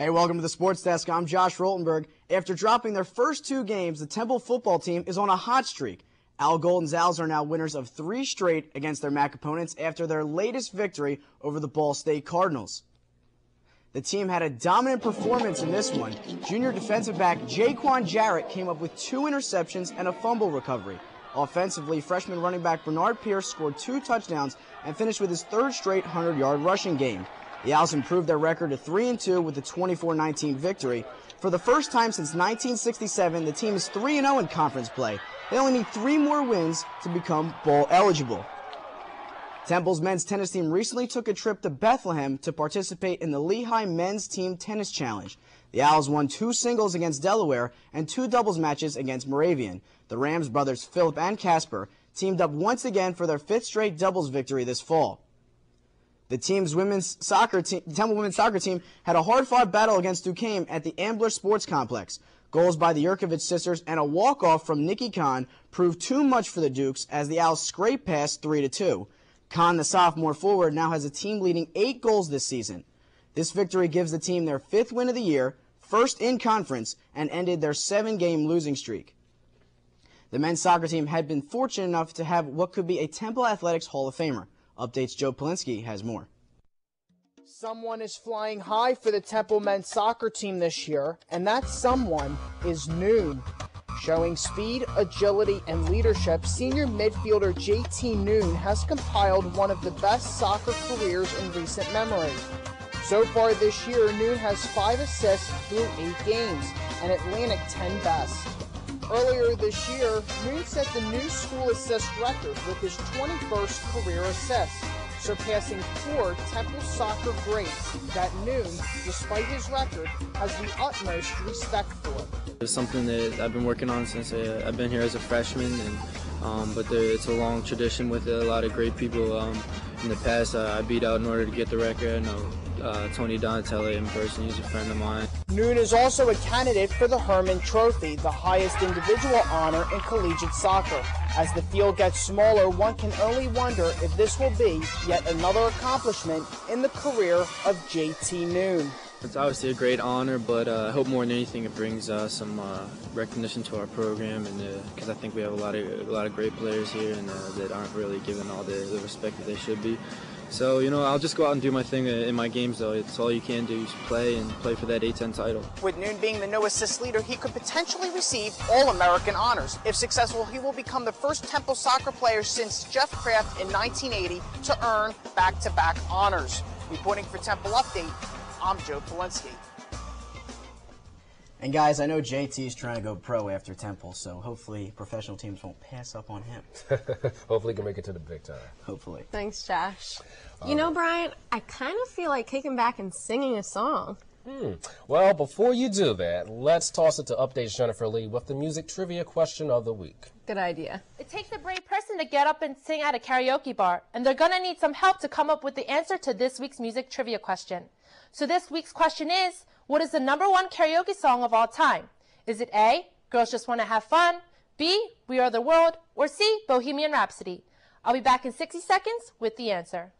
Hey, welcome to the Sports Desk. I'm Josh Rotenberg. After dropping their first two games, the Temple football team is on a hot streak. Al Golden's Owls are now winners of three straight against their MAC opponents after their latest victory over the Ball State Cardinals. The team had a dominant performance in this one. Junior defensive back Jaiquawn Jarrett came up with two interceptions and a fumble recovery. Offensively, freshman running back Bernard Pierce scored two touchdowns and finished with his third straight 100 yard rushing game. The Owls improved their record to 3 and 2 with a 24-19 victory. For the first time since 1967, the team is 3 and 0 in conference play. They only need 3 more wins to become bowl eligible. Temple's men's tennis team recently took a trip to Bethlehem to participate in the Lehigh Men's Team Tennis Challenge. The Owls won two singles against Delaware and two doubles matches against Moravian. The Rams brothers Philip and Casper teamed up once again for their fifth straight doubles victory this fall. The team's women's soccer team, Temple women's soccer team had a hard-fought battle against Duquesne at the Ambler Sports Complex. Goals by the Yurkovich sisters and a walk-off from Nikki Kahn proved too much for the Dukes as the Owls scraped past 3 to 2. Kahn, the sophomore forward, now has a team leading 8 goals this season. This victory gives the team their fifth win of the year, first in conference, and ended their seven-game losing streak. The men's soccer team had been fortunate enough to have what could be a Temple Athletics Hall of Famer. Updates Joe Polinsky has more. Someone is flying high for the Temple men's soccer team this year, and that someone is Noon. Showing speed, agility, and leadership, senior midfielder JT Noon has compiled one of the best soccer careers in recent memory. So far this year, Noon has five assists through eight games, and Atlantic 10 best. Earlier this year, Noon set the new school assist record with his 21st career assist, surpassing four Temple soccer greats that Noon, despite his record, has the utmost respect for. It's something that I've been working on since I, I've been here as a freshman, and um, but there, it's a long tradition with a lot of great people. Um, in the past, uh, I beat out in order to get the record. Uh, Tony Donatelli in person. He's a friend of mine. Noon is also a candidate for the Hermann Trophy, the highest individual honor in collegiate soccer. As the field gets smaller, one can only wonder if this will be yet another accomplishment in the career of JT Noon. It's obviously a great honor, but uh, I hope more than anything it brings uh, some uh, recognition to our program, and because uh, I think we have a lot of a lot of great players here, and uh, that aren't really given all the, the respect that they should be. So, you know, I'll just go out and do my thing in my games, though. It's all you can do. is play and play for that A10 title. With Noon being the no assist leader, he could potentially receive All-American honors. If successful, he will become the first Temple soccer player since Jeff Kraft in 1980 to earn back-to-back -back honors. Reporting for Temple Update, I'm Joe Polinsky. And guys, I know JT is trying to go pro after Temple, so hopefully professional teams won't pass up on him. hopefully he can make it to the big time. Hopefully. Thanks, Josh. you know, Brian, I kind of feel like kicking back and singing a song. Hmm. Well, before you do that, let's toss it to Updates Jennifer Lee with the music trivia question of the week. Good idea. It takes a brave person to get up and sing at a karaoke bar, and they're going to need some help to come up with the answer to this week's music trivia question. So this week's question is, what is the number one karaoke song of all time? Is it A, Girls Just Want to Have Fun, B, We Are the World, or C, Bohemian Rhapsody? I'll be back in 60 seconds with the answer.